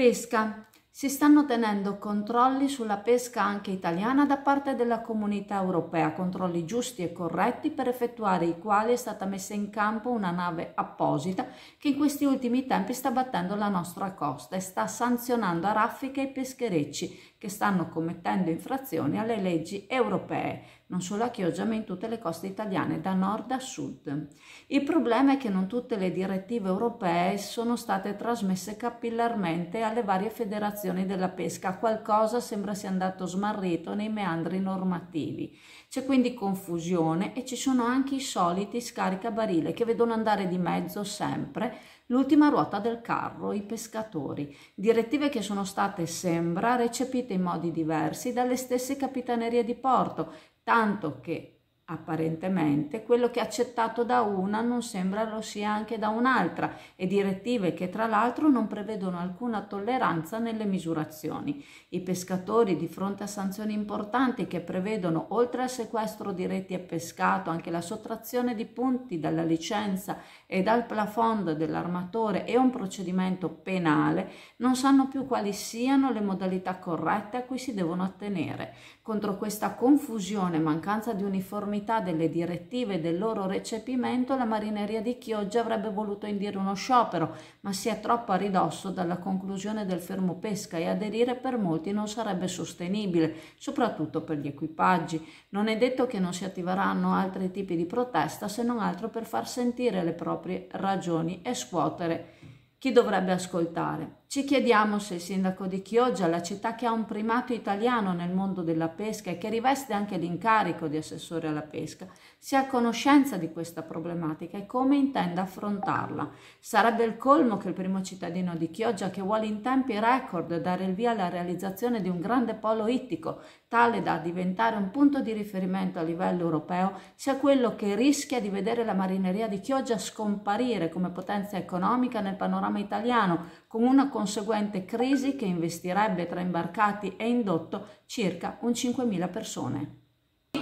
Pesca. Si stanno tenendo controlli sulla pesca anche italiana da parte della comunità europea, controlli giusti e corretti per effettuare i quali è stata messa in campo una nave apposita che in questi ultimi tempi sta battendo la nostra costa e sta sanzionando a raffica i pescherecci che stanno commettendo infrazioni alle leggi europee, non solo a Chioggia ma in tutte le coste italiane, da nord a sud. Il problema è che non tutte le direttive europee sono state trasmesse capillarmente alle varie federazioni della pesca, qualcosa sembra sia andato smarrito nei meandri normativi. C'è quindi confusione e ci sono anche i soliti scaricabarile che vedono andare di mezzo sempre l'ultima ruota del carro, i pescatori. Direttive che sono state, sembra, recepite in modi diversi dalle stesse capitanerie di porto, tanto che Apparentemente quello che è accettato da una non sembra lo sia anche da un'altra e direttive che tra l'altro non prevedono alcuna tolleranza nelle misurazioni. I pescatori di fronte a sanzioni importanti che prevedono oltre al sequestro di reti e pescato anche la sottrazione di punti dalla licenza e dal plafond dell'armatore e un procedimento penale non sanno più quali siano le modalità corrette a cui si devono attenere. Contro questa confusione e mancanza di uniformità delle direttive e del loro recepimento, la marineria di Chioggia avrebbe voluto indire uno sciopero, ma si è troppo a ridosso dalla conclusione del fermo pesca e aderire per molti non sarebbe sostenibile, soprattutto per gli equipaggi. Non è detto che non si attiveranno altri tipi di protesta, se non altro per far sentire le proprie ragioni e scuotere chi dovrebbe ascoltare. Ci chiediamo se il sindaco di Chioggia, la città che ha un primato italiano nel mondo della pesca e che riveste anche l'incarico di assessore alla pesca, sia a conoscenza di questa problematica e come intenda affrontarla. Sarebbe il colmo che il primo cittadino di Chioggia, che vuole in tempi record dare il via alla realizzazione di un grande polo ittico, tale da diventare un punto di riferimento a livello europeo, sia quello che rischia di vedere la marineria di Chioggia scomparire come potenza economica nel panorama italiano, con una conseguente crisi che investirebbe tra imbarcati e indotto circa un 5.000 persone.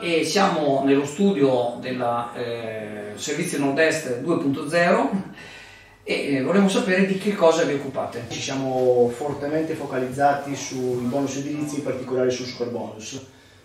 E siamo nello studio del eh, Servizio Nord-Est 2.0 e eh, vorremmo sapere di che cosa vi occupate. Ci siamo fortemente focalizzati sui bonus edilizi, in particolare sul super bonus,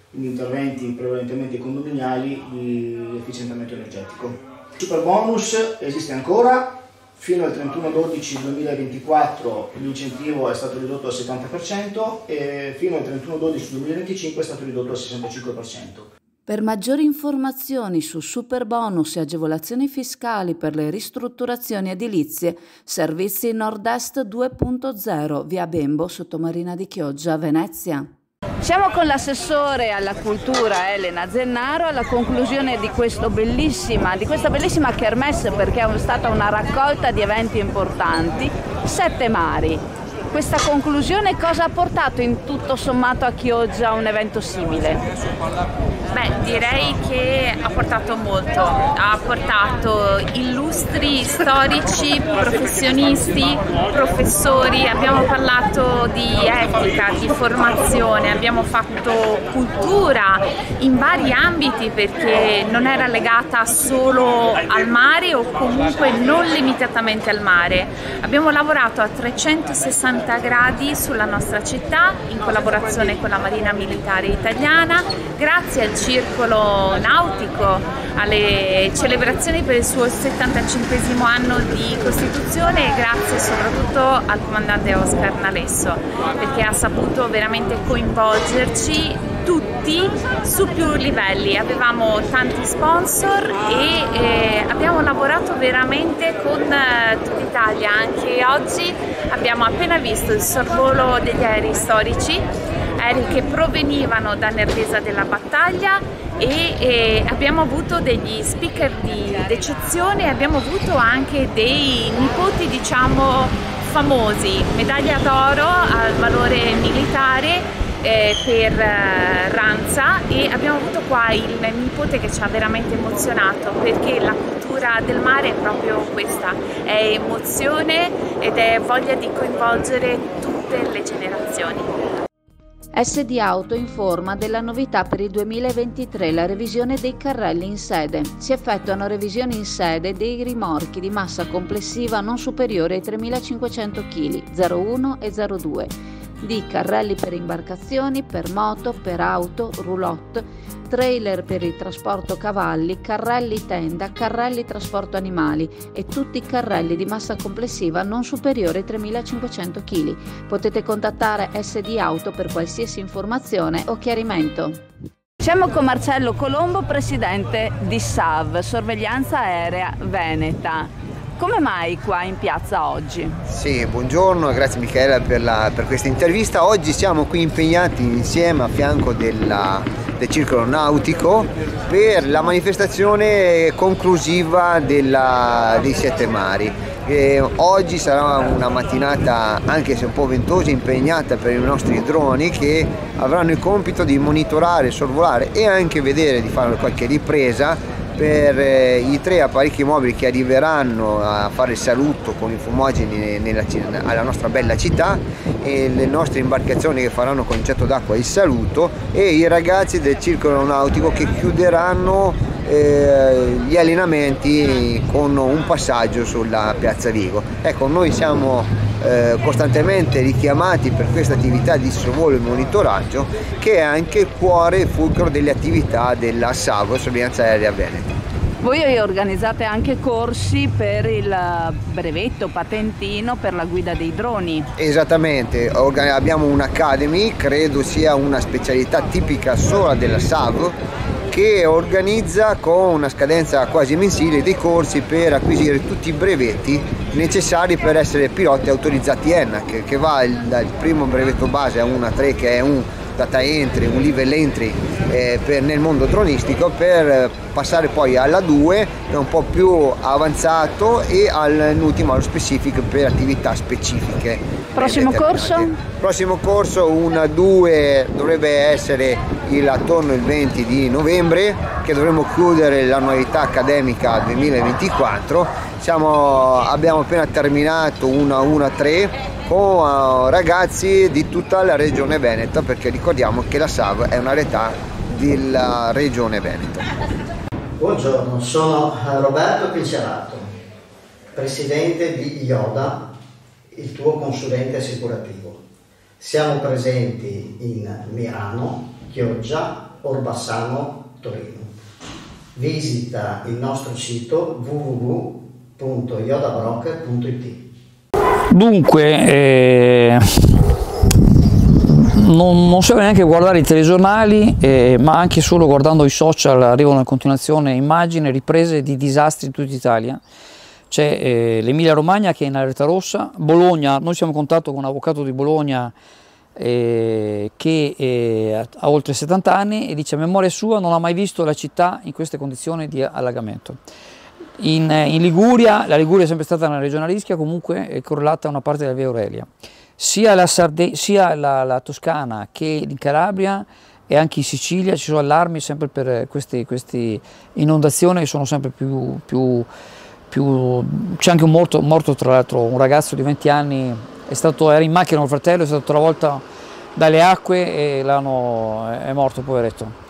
quindi interventi prevalentemente condominiali di efficientamento energetico. Il super bonus esiste ancora, Fino al 31-12-2024 l'incentivo è stato ridotto al 70% e fino al 31-12-2025 è stato ridotto al 65%. Per maggiori informazioni su super bonus e agevolazioni fiscali per le ristrutturazioni edilizie, Servizi Nord-Est 2.0, via Bembo, Sottomarina di Chioggia, Venezia. Siamo con l'assessore alla cultura Elena Zennaro alla conclusione di, bellissima, di questa bellissima kermesse perché è stata una raccolta di eventi importanti, Sette Mari. Questa conclusione cosa ha portato in tutto sommato a Chioggia un evento simile? Beh, direi che ha portato molto, ha portato illustri storici, professionisti, professori, abbiamo parlato di etica, di formazione, abbiamo fatto cultura in vari ambiti perché non era legata solo al mare o comunque non limitatamente al mare. Abbiamo lavorato a 360 gradi sulla nostra città in collaborazione con la Marina Militare Italiana, grazie al circolo nautico, alle celebrazioni per il suo 75 anno di Costituzione e grazie soprattutto al comandante Oscar Nalesso perché ha saputo veramente coinvolgerci tutti su più livelli, avevamo tanti sponsor e eh, abbiamo lavorato veramente con eh, tutta Italia, anche oggi abbiamo appena visto il sorvolo degli aerei storici aerei che provenivano da Nervesa della Battaglia e, e abbiamo avuto degli speaker d'eccezione e abbiamo avuto anche dei nipoti diciamo famosi, medaglia d'oro al valore militare eh, per eh, Ranza e abbiamo avuto qua il nipote che ci ha veramente emozionato perché la cultura del mare è proprio questa, è emozione ed è voglia di coinvolgere tutte le generazioni. SD Auto informa della novità per il 2023, la revisione dei carrelli in sede. Si effettuano revisioni in sede dei rimorchi di massa complessiva non superiore ai 3.500 kg, 01 e 02, di carrelli per imbarcazioni, per moto, per auto, roulotte, trailer per il trasporto cavalli, carrelli tenda, carrelli trasporto animali e tutti i carrelli di massa complessiva non superiore ai 3.500 kg. Potete contattare SD Auto per qualsiasi informazione o chiarimento. Siamo con Marcello Colombo, presidente di SAV, Sorveglianza Aerea Veneta. Come mai qua in piazza oggi? Sì, buongiorno, grazie Michela per, la, per questa intervista. Oggi siamo qui impegnati insieme a fianco della, del Circolo Nautico per la manifestazione conclusiva della, dei Sette Mari. E oggi sarà una mattinata, anche se un po' ventosa, impegnata per i nostri droni che avranno il compito di monitorare, sorvolare e anche vedere di fare qualche ripresa per eh, i tre apparecchi mobili che arriveranno a fare il saluto con i fumogeni nella, alla nostra bella città e le nostre imbarcazioni che faranno concetto d'acqua il saluto e i ragazzi del circolo nautico che chiuderanno eh, gli allenamenti con un passaggio sulla piazza Vigo. Ecco, noi siamo eh, costantemente richiamati per questa attività di sorvolo e monitoraggio che è anche il cuore e fulcro delle attività della SAVO, Sorveglianza Aerea Veneto. Voi organizzate anche corsi per il brevetto patentino per la guida dei droni. Esattamente, abbiamo un'academy, credo sia una specialità tipica sola della SAV che organizza con una scadenza quasi mensile dei corsi per acquisire tutti i brevetti necessari per essere piloti autorizzati ENAC che va dal primo brevetto base a 1 a 3 che è un data entry, un level entry eh, per, nel mondo dronistico per passare poi alla 2 che è un po' più avanzato e all'ultimo allo specific per attività specifiche. Prossimo corso? Prossimo corso 1 2 dovrebbe essere il, attorno il 20 di novembre che dovremo chiudere l'annualità accademica 2024. Siamo, abbiamo appena terminato una 1 3 con ragazzi di tutta la regione Veneto perché ricordiamo che la SAV è una realtà della regione Veneto. Buongiorno, sono Roberto Pincerato, presidente di IODA, il tuo consulente assicurativo. Siamo presenti in Mirano, Chioggia, Orbassano, Torino. Visita il nostro sito www.iodabroker.it. Dunque, eh, non, non, serve neanche guardare i telegiornali, eh, ma anche solo guardando i social arrivano in continuazione immagini, riprese di disastri in tutta Italia. C'è eh, l'Emilia Romagna che è in alerta rossa, Bologna, noi siamo in contatto con un avvocato di Bologna eh, che eh, ha oltre 70 anni e dice a memoria sua non ha mai visto la città in queste condizioni di allagamento. In, eh, in, Liguria, la Liguria è sempre stata una regione a rischio, comunque è correlata a una parte della via Aurelia. Sia, la, Sarde sia la, la, Toscana che in Calabria e anche in Sicilia ci sono allarmi sempre per queste, queste inondazioni che sono sempre più... più, più c'è anche un morto, morto tra l'altro, un ragazzo di 20 anni, stato, era in macchina con il fratello, è stato travolto dalle acque e è morto poveretto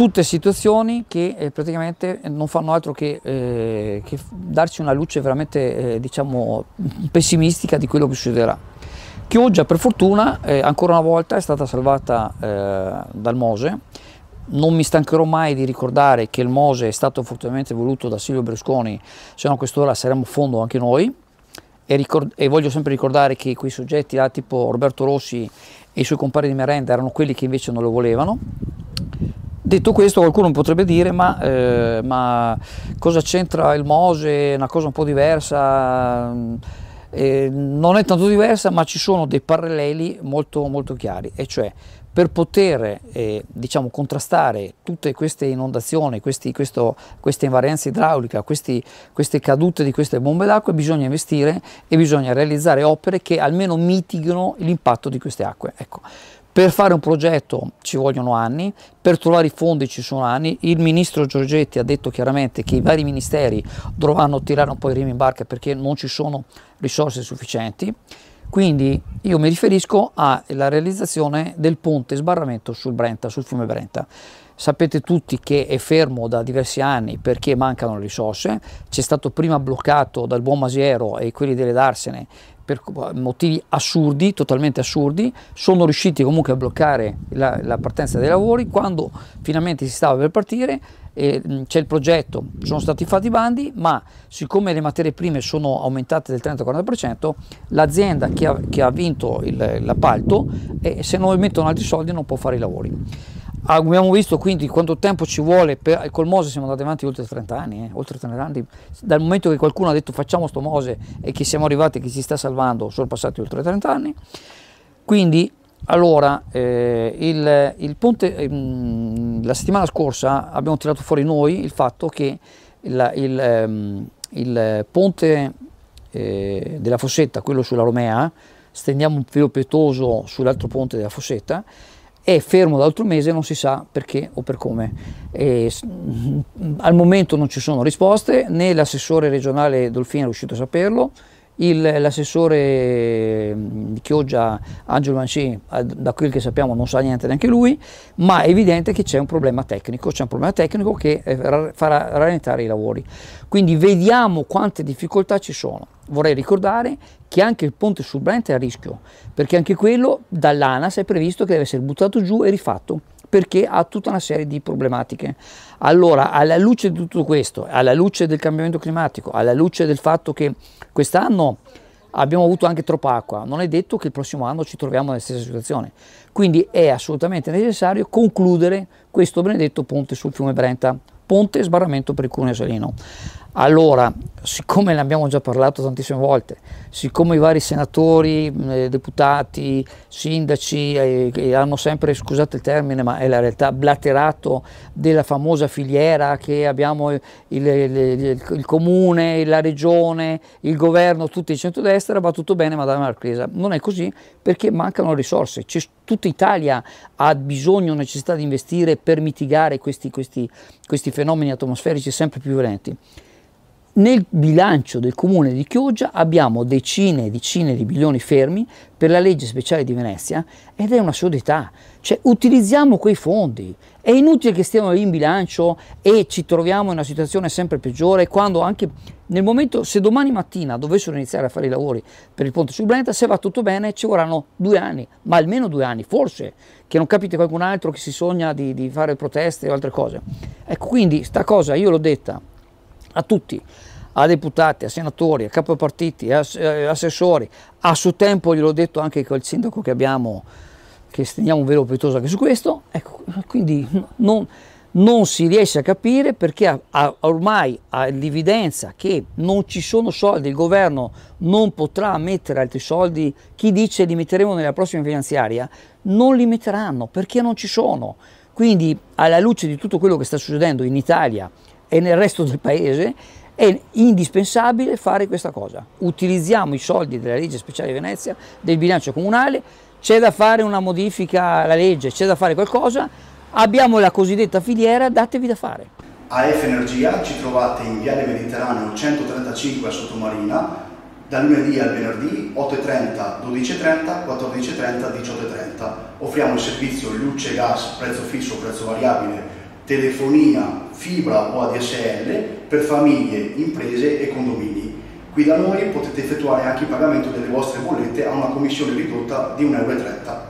tutte situazioni che eh, praticamente non fanno altro che, eh, che, darci una luce veramente eh, diciamo pessimistica di quello che succederà. Chioggia per fortuna eh, ancora una volta è stata salvata eh, dal Mose, non mi stancherò mai di ricordare che il Mose è stato fortemente voluto da Silvio Berlusconi, se no a quest'ora saremmo a fondo anche noi. E, e, voglio sempre ricordare che quei soggetti là tipo Roberto Rossi e i suoi compari di merenda erano quelli che invece non lo volevano Detto questo qualcuno potrebbe dire ma, eh, ma cosa c'entra il Mose, una cosa un po' diversa, eh, non è tanto diversa ma ci sono dei paralleli molto, molto chiari e cioè per poter eh, diciamo, contrastare tutte queste inondazioni, questi, questo, queste invarianze idrauliche, queste cadute di queste bombe d'acqua bisogna investire e bisogna realizzare opere che almeno mitigano l'impatto di queste acque. Ecco. Per fare un progetto ci vogliono anni, per trovare i fondi ci sono anni, il ministro Giorgetti ha detto chiaramente che i vari ministeri dovranno tirare un po' i remi in barca perché non ci sono risorse sufficienti, Quindi io mi riferisco alla realizzazione del ponte sbarramento sul Brenta, sul fiume Brenta. Sapete tutti che è fermo da diversi anni perché mancano le risorse, c'è stato prima bloccato dal buon Masiero e quelli delle Darsene per motivi assurdi, totalmente assurdi, sono riusciti comunque a bloccare la, la partenza dei lavori, quando finalmente si stava per partire c'è il progetto, sono stati fatti i bandi, ma siccome le materie prime sono aumentate del 30-40%, l'azienda che che ha vinto l'appalto, eh, se non mettono altri soldi non può fare i lavori. Abbiamo visto quindi quanto tempo ci vuole, per, col Mose siamo andati avanti oltre 30 anni, eh, oltre 30 anni, dal momento che qualcuno ha detto facciamo sto Mose e che siamo arrivati, che si sta salvando, sono passati oltre 30 anni, quindi allora, eh, il, il ponte, eh, la settimana scorsa abbiamo tirato fuori noi il fatto che il, il, ehm, il ponte eh, della Fossetta, quello sulla Romea, stendiamo un filo pietoso sull'altro ponte della Fossetta, è fermo da altro mese, non si sa perché o per come. E, al momento non ci sono risposte, né l'assessore regionale Dolfini è riuscito a saperlo, l'assessore mm, di Chioggia Angelo Mancini, da quel che sappiamo non sa niente neanche lui, ma è evidente che c'è un problema tecnico, c'è un problema tecnico che eh, farà rallentare i lavori. Quindi vediamo quante difficoltà ci sono. Vorrei ricordare che anche il ponte sul Brent è a rischio, perché anche quello dall'ANAS è previsto che deve essere buttato giù e rifatto perché ha tutta una serie di problematiche. Allora, alla luce di tutto questo, alla luce del cambiamento climatico, alla luce del fatto che quest'anno abbiamo avuto anche troppa acqua, non è detto che il prossimo anno ci troviamo nella stessa situazione. Quindi è assolutamente necessario concludere questo benedetto ponte sul fiume Brenta, ponte sbarramento per il Cuneo Salino. Allora, siccome ne abbiamo già parlato tantissime volte, siccome i vari senatori, eh, deputati, sindaci eh, hanno sempre, scusate il termine, ma è la realtà, blaterato della famosa filiera che abbiamo il, il, il, il comune, la regione, il governo, tutti di centrodestra, va tutto bene, madame Marchesa. Non è così perché mancano risorse. C'è, tutta Italia ha bisogno, necessità di investire per mitigare questi, questi, questi fenomeni atmosferici sempre più violenti. Nel bilancio del comune di Chioggia abbiamo decine e decine di milioni fermi per la legge speciale di Venezia ed è un'assurdità, cioè utilizziamo quei fondi, è inutile che stiamo in bilancio e ci troviamo in una situazione sempre peggiore quando anche nel momento, se domani mattina dovessero iniziare a fare i lavori per il ponte sul Brenta, se va tutto bene ci vorranno due anni, ma almeno due anni, forse, che non capite qualcun altro che si sogna di, di fare proteste o altre cose. Ecco, quindi sta cosa io l'ho detta a tutti, a deputati, a senatori, a capopartiti, a eh, assessori, a suo tempo gliel'ho detto anche col sindaco che abbiamo, che stendiamo un velo pietoso anche su questo, ecco, quindi non, non si riesce a capire perché ha, ha, ormai ha l'evidenza che non ci sono soldi, il governo non potrà mettere altri soldi, chi dice li metteremo nella prossima finanziaria, non li metteranno perché non ci sono. Quindi alla luce di tutto quello che sta succedendo in Italia e nel resto del paese è indispensabile fare questa cosa. Utilizziamo i soldi della legge speciale di Venezia, del bilancio comunale, c'è da fare una modifica alla legge, c'è da fare qualcosa, abbiamo la cosiddetta filiera, datevi da fare. AF Energia ci trovate in Viale Mediterraneo 135 a Sottomarina, dal lunedì al venerdì 8.30, 12.30, 14.30, 18.30. Offriamo il servizio luce, gas, prezzo fisso, prezzo variabile, telefonia, fibra o ADSL per famiglie, imprese e condomini. Qui da noi potete effettuare anche il pagamento delle vostre bollette a una commissione ridotta di 1,30 euro.